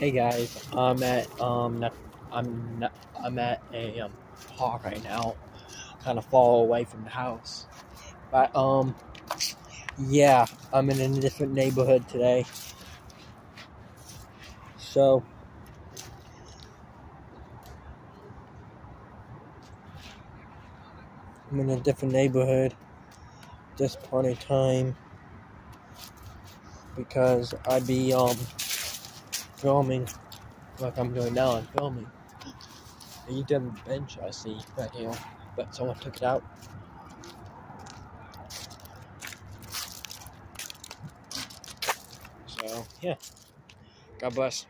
Hey guys, I'm at um, I'm I'm at a um, park right now, kind of far away from the house. But um, yeah, I'm in a different neighborhood today. So. I'm in a different neighborhood this point in time because I'd be um filming like I'm doing now. I'm filming. And you done bench I see right here, but someone took it out. So yeah, God bless.